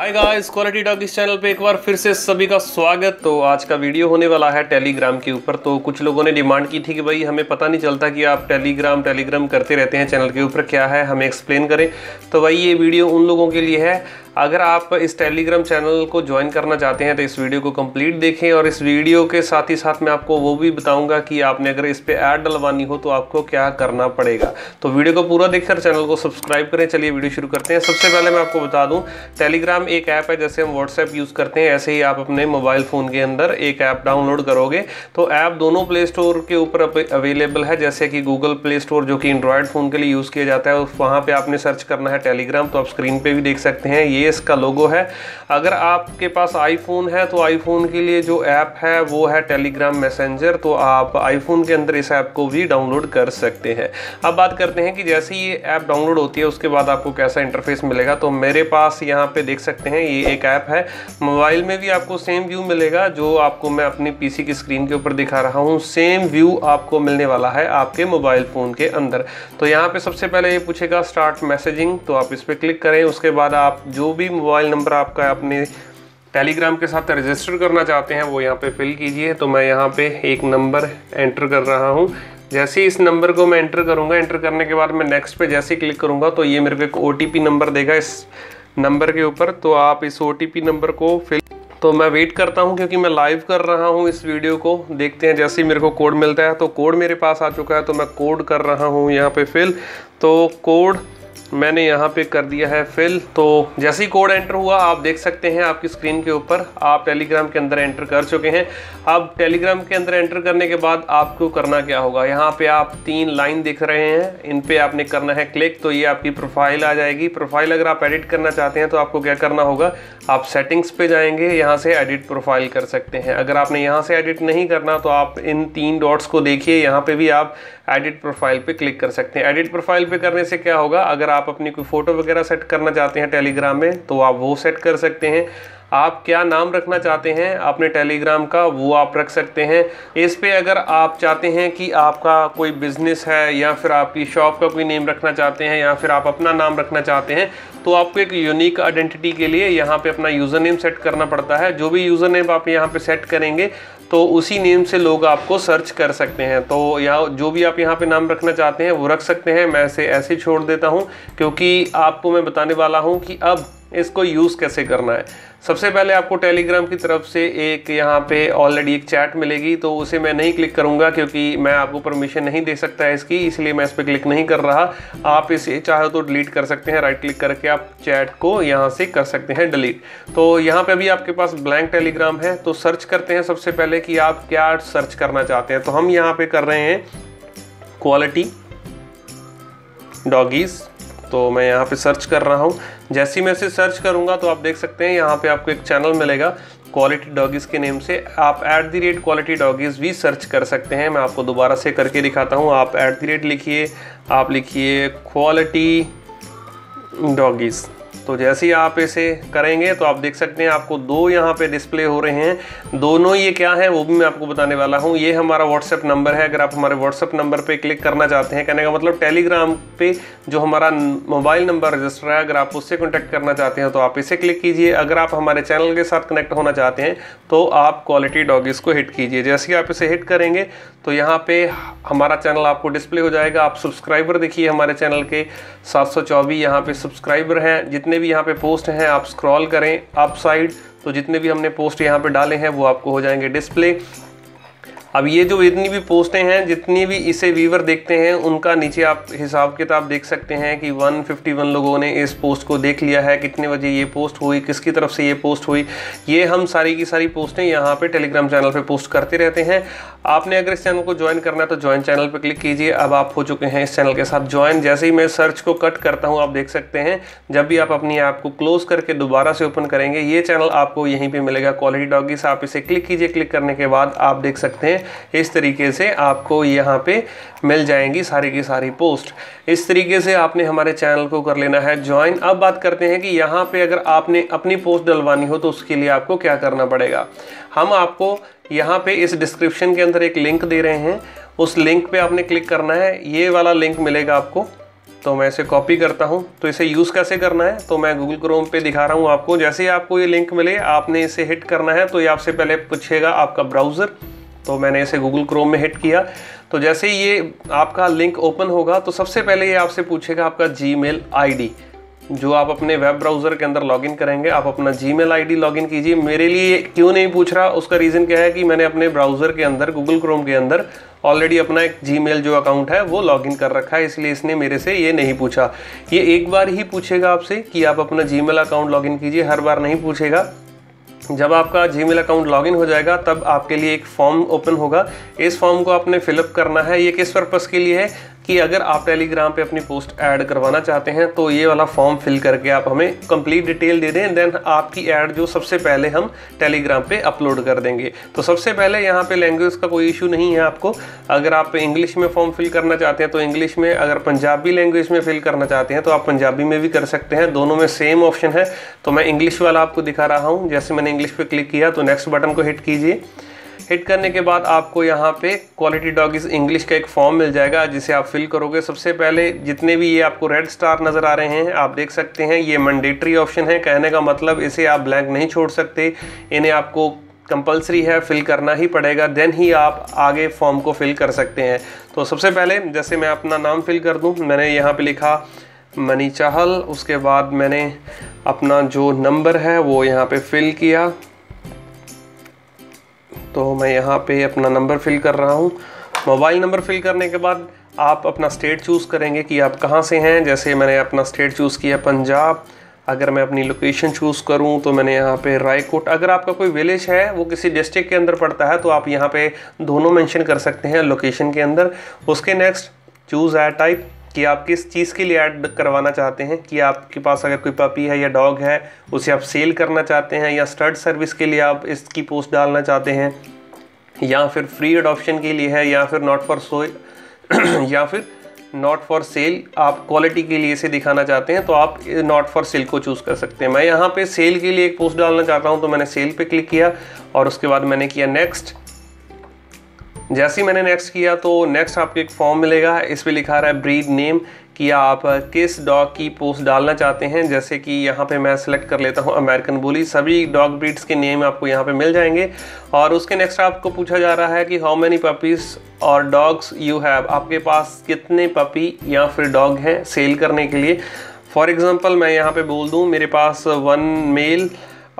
हाय guys quality dog इस channel पे एक बार फिर से सभी का स्वागत। तो आज का वीडियो होने वाला है टेलीग्राम के ऊपर। तो कुछ लोगों ने डिमांड की थी कि भाई, हमें पता नहीं चलता कि आप टेलीग्राम टेलीग्राम करते रहते हैं चैनल के ऊपर। क्या है? हमें एक्सप्लेन करें। तो भाई, ये वीडियो उन लोगों के लिए है अगर आप इस टेलीग्राम चैनल को ज्वाइन करना चाहते हैं तो इस वीडियो को कंप्लीट देखें और इस वीडियो के साथ ही साथ मैं आपको वो भी बताऊँगा कि आपने अगर इस पर ऐड डलवानी हो तो आपको क्या करना पड़ेगा। तो वीडियो को पूरा देखकर चैनल को सब्सक्राइब करें। चलिए वीडियो शुरू करते हैं। सबसे पहले मैं आपको बता दूँ टेलीग्राम एक ऐप है, जैसे हम व्हाट्सएप यूज़ करते हैं, ऐसे ही आप अपने मोबाइल फ़ोन के अंदर एक ऐप डाउनलोड करोगे। तो ऐप दोनों प्ले स्टोर के ऊपर अवेलेबल है, जैसे कि गूगल प्ले स्टोर जो कि एंड्रॉयड फ़ोन के लिए यूज़ किया जाता है, वहाँ पर आपने सर्च करना है टेलीग्राम तो आप स्क्रीन पर भी देख सकते हैं। ये इसका लोगो है। अगर आपके पास आईफोन है तो आईफोन के लिए जो ऐप है, वो है टेलीग्राम मैसेंजर तो आप आईफोन के अंदर इस ऐप को भी डाउनलोड कर सकते हैं। अब बात करते हैं कि जैसे ये ऐप डाउनलोड होती है, उसके बाद आपको कैसा इंटरफेस मिलेगा। तो मेरे पास यहाँ पे देख सकते हैं, ये एक ऐप है। मोबाइल में भी आपको सेम व्यू मिलेगा, जो आपको मैं अपनी पीसी की स्क्रीन के ऊपर दिखा रहा हूँ। सेम व्यू आपको मिलने वाला है आपके मोबाइल फ़ोन के अंदर। तो यहाँ पे सबसे पहले ये पूछेगा स्टार्ट मैसेजिंग तो आप इस पर क्लिक करें। उसके बाद आप जो भी मोबाइल नंबर आपका अपने टेलीग्राम के साथ रजिस्टर करना चाहते हैं, वो यहाँ पे फिल कीजिए। तो मैं यहाँ पे एक नंबर एंटर कर रहा हूँ। जैसे ही इस नंबर को मैं एंटर करूँगा, एंटर करने के बाद मैं नेक्स्ट पे जैसे ही क्लिक करूँगा तो ये मेरे को एक ओटीपी नंबर देगा इस नंबर के ऊपर। तो आप इस ओटीपी नंबर को फिल तो मैं वेट करता हूँ क्योंकि मैं लाइव कर रहा हूँ इस वीडियो को। देखते हैं, जैसे ही मेरे को कोड मिलता है तो कोड मेरे पास आ चुका है तो मैं कोड कर रहा हूँ यहाँ पे फिल। तो कोड मैंने यहाँ पे कर दिया है फिल तो जैसे ही कोड एंटर हुआ, आप देख सकते हैं आपकी स्क्रीन के ऊपर, आप टेलीग्राम के अंदर एंटर कर चुके हैं। अब टेलीग्राम के अंदर एंटर करने के बाद आपको करना क्या होगा? यहाँ पे आप तीन लाइन दिख रहे हैं, इन पे आपने करना है क्लिक तो ये आपकी प्रोफ़ाइल आ जाएगी। प्रोफ़ाइल अगर आप एडिट करना चाहते हैं तो आपको क्या करना होगा? आप सेटिंग्स पे जाएँगे, यहाँ से एडिट प्रोफ़ाइल कर सकते हैं। अगर आपने यहाँ से एडिट नहीं करना तो आप इन तीन डॉट्स को देखिए, यहाँ पे भी आप एडिट प्रोफ़ाइल पे क्लिक कर सकते हैं। एडिट प्रोफ़ाइल पे करने से क्या होगा? अगर आप अपनी कोई फ़ोटो वगैरह सेट करना चाहते हैं टेलीग्राम में तो आप वो सेट कर सकते हैं। आप क्या नाम रखना चाहते हैं अपने टेलीग्राम का, वो आप रख सकते हैं। इस पे अगर आप चाहते हैं कि आपका कोई बिज़नेस है या फिर आपकी शॉप का कोई नेम रखना चाहते हैं या फिर आप अपना नाम रखना चाहते हैं तो आपको एक यूनिक आइडेंटिटी के लिए यहाँ पे अपना यूज़र नेम सेट करना पड़ता है। जो भी यूज़र नेम आप यहाँ पे सेट करेंगे तो उसी नेम से लोग आपको सर्च कर सकते हैं। तो यहाँ जो भी आप यहाँ पे नाम रखना चाहते हैं, वो रख सकते हैं। मैं इसे ऐसे छोड़ देता हूँ, क्योंकि आपको मैं बताने वाला हूँ कि अब इसको यूज़ कैसे करना है? सबसे पहले आपको टेलीग्राम की तरफ़ से एक यहाँ पे ऑलरेडी एक चैट मिलेगी तो उसे मैं नहीं क्लिक करूँगा क्योंकि मैं आपको परमिशन नहीं दे सकता है इसकी, इसलिए मैं इस पर क्लिक नहीं कर रहा। आप इसे चाहे तो डिलीट कर सकते हैं राइट क्लिक करके आप चैट को यहाँ से कर सकते हैं डिलीट तो यहाँ पे भी आपके पास ब्लैंक टेलीग्राम है तो सर्च करते हैं सबसे पहले कि आप क्या सर्च करना चाहते हैं। तो हम यहाँ पे कर रहे हैं क्वालिटी डॉगीज़ तो मैं यहाँ पे सर्च कर रहा हूँ। जैसे ही मैं इसे सर्च करूँगा तो आप देख सकते हैं, यहाँ पे आपको एक चैनल मिलेगा क्वालिटी डॉगीज़ के नेम से। आप at the rate quality doggies भी सर्च कर सकते हैं। मैं आपको दोबारा से करके दिखाता हूँ। आप ऐट दी रेट लिखिए, आप लिखिए क्वालिटी डॉगीज़ तो जैसे ही आप इसे करेंगे तो आप देख सकते हैं आपको दो यहाँ पे डिस्प्ले हो रहे हैं। दोनों ये क्या है, वो भी मैं आपको बताने वाला हूँ। ये हमारा व्हाट्सएप नंबर है। अगर आप हमारे व्हाट्सएप नंबर पे क्लिक करना चाहते हैं, कहने का मतलब टेलीग्राम पे जो हमारा मोबाइल नंबर रजिस्टर है, अगर आप उससे कॉन्टैक्ट करना चाहते हैं तो आप इसे क्लिक कीजिए। अगर आप हमारे चैनल के साथ कनेक्ट होना चाहते हैं तो आप क्वालिटी डॉगिस को हिट कीजिए। जैसे ही आप इसे हिट करेंगे तो यहाँ पे हमारा चैनल आपको डिस्प्ले हो जाएगा। आप सब्सक्राइबर देखिए, हमारे चैनल के सात सौ चौबीस यहाँ पे सब्सक्राइबर हैं। जितने भी यहाँ पे पोस्ट हैं, आप स्क्रॉल करें अप साइड तो जितने भी हमने पोस्ट यहाँ पे डाले हैं, वो आपको हो जाएँगे डिस्प्ले अब ये जो जितनी भी पोस्टें हैं, जितनी भी इसे व्यूवर देखते हैं, उनका नीचे आप हिसाब किताब देख सकते हैं कि 151 लोगों ने इस पोस्ट को देख लिया है। कितने बजे ये पोस्ट हुई, किसकी तरफ़ से ये पोस्ट हुई, ये हम सारी की सारी पोस्टें यहाँ पे टेलीग्राम चैनल पे पोस्ट करते रहते हैं। आपने अगर इस चैनल को ज्वाइन करना है तो ज्वाइन चैनल पर क्लिक कीजिए। अब आप हो चुके हैं इस चैनल के साथ ज्वाइन। जैसे ही मैं सर्च को कट करता हूँ, आप देख सकते हैं, जब भी आप अपनी ऐप को क्लोज करके दोबारा से ओपन करेंगे, ये चैनल आपको यहीं पर मिलेगा। क्वालिटी डॉगीस आप इसे क्लिक कीजिए। क्लिक करने के बाद आप देख सकते हैं इस तरीके से आपको यहाँ पे मिल जाएँगी सारी की सारी पोस्ट। इस तरीके से आपने हमारे चैनल को कर लेना है ज्वाइन। अब बात करते हैं कि यहाँ पे अगर आपने अपनी पोस्ट डलवानी हो तो उसके लिए आपको क्या करना पड़ेगा? हम आपको यहाँ पे इस डिस्क्रिप्शन के अंदर एक लिंक दे रहे हैं। उस लिंक पे आपने क्लिक करना है। ये वाला लिंक मिलेगा आपको। तो मैं इसे कॉपी करता हूँ। तो इसे यूज़ कैसे करना है? तो मैं गूगल क्रोम पे दिखा रहा हूँ आपको। जैसे ही आपको ये लिंक मिले, आपने इसे हिट करना है तो ये आपसे पहले पूछेगा आपका ब्राउज़र। तो मैंने इसे गूगल क्रोम में हिट किया। तो जैसे ही ये आपका लिंक ओपन होगा तो सबसे पहले ये आपसे पूछेगा आपका जी मेल जो आप अपने वेब ब्राउज़र के अंदर लॉगिन करेंगे। आप अपना जी मेल आई लॉगिन कीजिए। मेरे लिए क्यों नहीं पूछ रहा, उसका रीज़न क्या है कि मैंने अपने ब्राउज़र के अंदर गूगल क्रोम के अंदर ऑलरेडी अपना एक जी जो अकाउंट है, वो लॉगिन कर रखा है। इसलिए इसने मेरे से ये नहीं पूछा। ये एक बार ही पूछेगा आपसे कि आप अपना जी अकाउंट लॉगिन कीजिए। हर बार नहीं पूछेगा। जब आपका जी मेल अकाउंट लॉगिन हो जाएगा, तब आपके लिए एक फॉर्म ओपन होगा। इस फॉर्म को आपने फिलअप करना है। ये किस पर्पज़ के लिए है? कि अगर आप टेलीग्राम पे अपनी पोस्ट ऐड करवाना चाहते हैं तो ये वाला फॉर्म फिल करके आप हमें कंप्लीट डिटेल दे दें देन आपकी ऐड जो सबसे पहले हम टेलीग्राम पे अपलोड कर देंगे। तो सबसे पहले यहाँ पे लैंग्वेज का कोई इशू नहीं है आपको। अगर आप इंग्लिश में फॉर्म फिल करना चाहते हैं तो इंग्लिश में अगर पंजाबी लैंग्वेज में फिल करना चाहते हैं तो आप पंजाबी में भी कर सकते हैं। दोनों में सेम ऑप्शन है। तो मैं इंग्लिश वाला आपको दिखा रहा हूँ। जैसे मैंने इंग्लिश पर क्लिक किया तो नेक्स्ट बटन को हिट कीजिए। हिट करने के बाद आपको यहाँ पे क्वालिटी डॉग इंग्लिश का एक फॉर्म मिल जाएगा, जिसे आप फिल करोगे। सबसे पहले जितने भी ये आपको रेड स्टार नज़र आ रहे हैं, आप देख सकते हैं, ये मैंडेटरी ऑप्शन है। कहने का मतलब इसे आप ब्लैंक नहीं छोड़ सकते। इन्हें आपको कंपलसरी है फिल करना ही पड़ेगा। देन ही आप आगे फॉर्म को फिल कर सकते हैं। तो सबसे पहले, जैसे मैं अपना नाम फिल कर दूँ, मैंने यहाँ पे लिखा मनी चाहल उसके बाद मैंने अपना जो नंबर है, वो यहाँ पे फिल किया। तो मैं यहाँ पे अपना नंबर फिल कर रहा हूँ। मोबाइल नंबर फिल करने के बाद आप अपना स्टेट चूज़ करेंगे कि आप कहाँ से हैं। जैसे मैंने अपना स्टेट चूज़ किया पंजाब, अगर मैं अपनी लोकेशन चूज़ करूँ तो मैंने यहाँ पे रायकोट। अगर आपका कोई विलेज है, वो किसी डिस्ट्रिक्ट के अंदर पड़ता है तो आप यहाँ पे दोनों मेंशन कर सकते हैं लोकेशन के अंदर। उसके नेक्स्ट चूज़ ऐड टाइप कि आप किस चीज़ के लिए ऐड करवाना चाहते हैं, कि आपके पास अगर कोई पपी है या डॉग है, उसे आप सेल करना चाहते हैं या स्टड सर्विस के लिए आप इसकी पोस्ट डालना चाहते हैं, या फिर फ्री अडॉप्शन के लिए है, या फिर नॉट फॉर सो या फिर नॉट फॉर सेल आप क्वालिटी के लिए इसे दिखाना चाहते हैं तो आप नॉट फॉर सेल को चूज़ कर सकते हैं। मैं यहाँ पे सेल के लिए एक पोस्ट डालना चाहता हूँ तो मैंने सेल पे क्लिक किया और उसके बाद मैंने किया नेक्स्ट जैसे ही मैंने नेक्स्ट किया तो नेक्स्ट आपको एक फॉर्म मिलेगा। इस पर लिखा रहा है ब्रीड नेम कि आप किस डॉग की पोस्ट डालना चाहते हैं। जैसे कि यहाँ पे मैं सेलेक्ट कर लेता हूँ अमेरिकन बोली सभी डॉग ब्रीड्स के नेम आपको यहाँ पे मिल जाएँगे। और उसके नेक्स्ट आपको पूछा जा रहा है कि हाउ मैनी पपीज़ और डॉग्स यू हैव आपके पास कितने पपी या फिर डॉग हैं सेल करने के लिए? फॉर एग्ज़ाम्पल मैं यहाँ पर बोल दूँ, मेरे पास वन मेल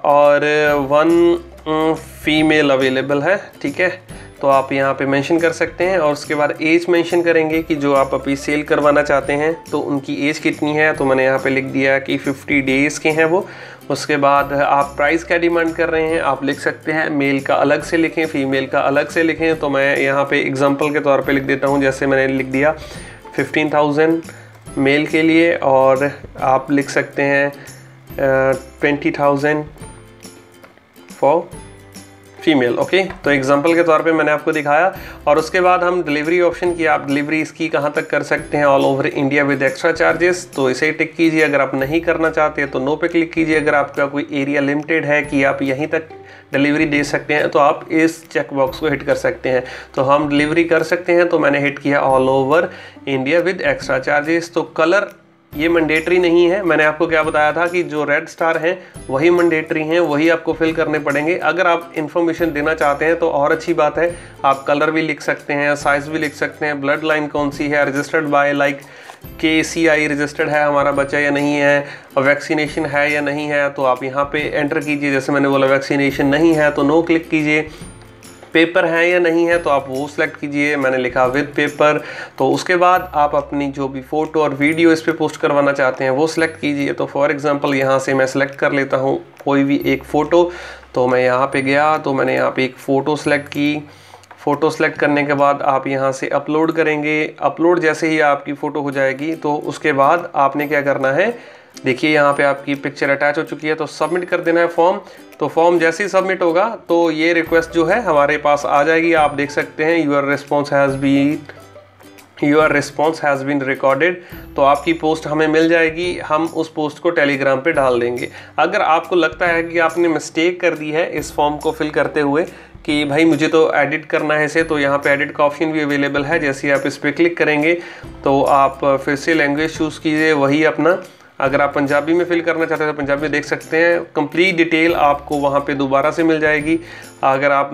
और वन फीमेल अवेलेबल है, ठीक है? तो आप यहाँ पे मेंशन कर सकते हैं और उसके बाद एज मेंशन करेंगे कि जो आप अभी सेल करवाना चाहते हैं तो उनकी एज कितनी है? तो मैंने यहाँ पे लिख दिया कि 50 डेज़ के हैं वो। उसके बाद आप प्राइस क्या डिमांड कर रहे हैं? आप लिख सकते हैं मेल का अलग से लिखें फीमेल का अलग से लिखें। तो मैं यहाँ पे एग्ज़ाम्पल के तौर पर लिख देता हूँ, जैसे मैंने लिख दिया फिफ्टीन थाउज़ेंड मेल के लिए और आप लिख सकते हैं twenty thousand for female okay तो एग्जांपल के तौर पे मैंने आपको दिखाया और उसके बाद हम डिलीवरी ऑप्शन की, आप डिलीवरी इसकी कहाँ तक कर सकते हैं? All over India with extra charges तो इसे टिक कीजिए अगर आप नहीं करना चाहते तो नो पे क्लिक कीजिए। अगर आपका कोई एरिया लिमिटेड है कि आप यहीं तक डिलीवरी दे सकते हैं तो आप इस चेक बॉक्स को हिट कर सकते हैं। तो हम डिलीवरी कर सकते हैं तो मैंने हिट किया all over India with extra charges तो कलर ये मैंडेटरी नहीं है। मैंने आपको क्या बताया था कि जो रेड स्टार हैं, वही मैंडेटरी हैं, वही आपको फिल करने पड़ेंगे। अगर आप इन्फॉर्मेशन देना चाहते हैं तो और अच्छी बात है। आप कलर भी लिख सकते हैं साइज़ भी लिख सकते हैं। ब्लड लाइन कौन सी है? रजिस्टर्ड बाय लाइक के सी आई रजिस्टर्ड है हमारा बच्चा या नहीं है? वैक्सीनेशन है या नहीं है? तो आप यहाँ पे एंटर कीजिए। जैसे मैंने बोला वैक्सीनेशन नहीं है तो नो क्लिक कीजिए। पेपर है या नहीं है तो आप वो सिलेक्ट कीजिए। मैंने लिखा विद पेपर तो उसके बाद आप अपनी जो भी फ़ोटो और वीडियो इस पर पोस्ट करवाना चाहते हैं, वो सिलेक्ट कीजिए। तो फॉर एग्ज़ाम्पल यहाँ से मैं सिलेक्ट कर लेता हूँ कोई भी एक फ़ोटो तो मैं यहाँ पे गया तो मैंने यहाँ पे एक फ़ोटो सेलेक्ट की। फ़ोटो सेलेक्ट करने के बाद आप यहाँ से अपलोड करेंगे। अपलोड जैसे ही आपकी फ़ोटो हो जाएगी तो उसके बाद आपने क्या करना है, देखिए यहाँ पे आपकी पिक्चर अटैच हो चुकी है तो सबमिट कर देना है फॉर्म तो फॉर्म जैसे ही सबमिट होगा तो ये रिक्वेस्ट जो है हमारे पास आ जाएगी। आप देख सकते हैं your response has been your response has been recorded तो आपकी पोस्ट हमें मिल जाएगी, हम उस पोस्ट को टेलीग्राम पे डाल देंगे। अगर आपको लगता है कि आपने मिस्टेक कर दी है इस फॉर्म को फिल करते हुए कि भाई मुझे तो एडिट करना है इसे तो यहाँ पे एडिट का ऑप्शन भी अवेलेबल है। जैसे आप इस पर क्लिक करेंगे तो आप फिर से लैंग्वेज चूज़ कीजिए, वही अपना। अगर आप पंजाबी में फिल करना चाहते हैं तो पंजाबी में देख सकते हैं। कंप्लीट डिटेल आपको वहाँ पे दोबारा से मिल जाएगी। अगर आप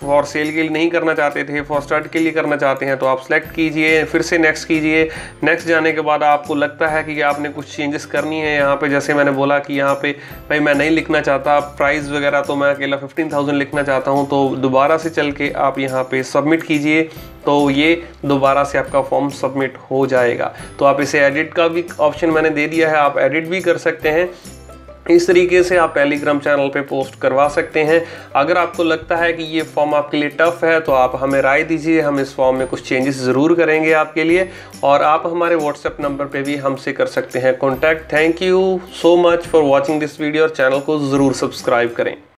फॉर सेल के लिए नहीं करना चाहते थे फॉर स्टार्ट के लिए करना चाहते हैं तो आप सेलेक्ट कीजिए, फिर से नेक्स्ट कीजिए। नेक्स्ट जाने के बाद आपको लगता है कि आपने कुछ चेंजेस करनी है यहाँ पे। जैसे मैंने बोला कि यहाँ पे, भाई मैं नहीं लिखना चाहता प्राइस वगैरह तो मैं अकेला फिफ्टीन थाउज़ेंड लिखना चाहता हूँ तो दोबारा से चल के आप यहाँ पे सबमिट कीजिए तो ये दोबारा से आपका फॉर्म सबमिट हो जाएगा। तो आप इसे एडिट का भी ऑप्शन मैंने दे दिया है, आप एडिट भी कर सकते हैं। इस तरीके से आप टेलीग्राम चैनल पे पोस्ट करवा सकते हैं। अगर आपको लगता है कि ये फॉर्म आपके लिए टफ है तो आप हमें राय दीजिए, हम इस फॉर्म में कुछ चेंजेस ज़रूर करेंगे आपके लिए, और आप हमारे व्हाट्सएप नंबर पे भी हमसे कर सकते हैं contact thank you so much for watching this video और चैनल को ज़रूर सब्सक्राइब करें।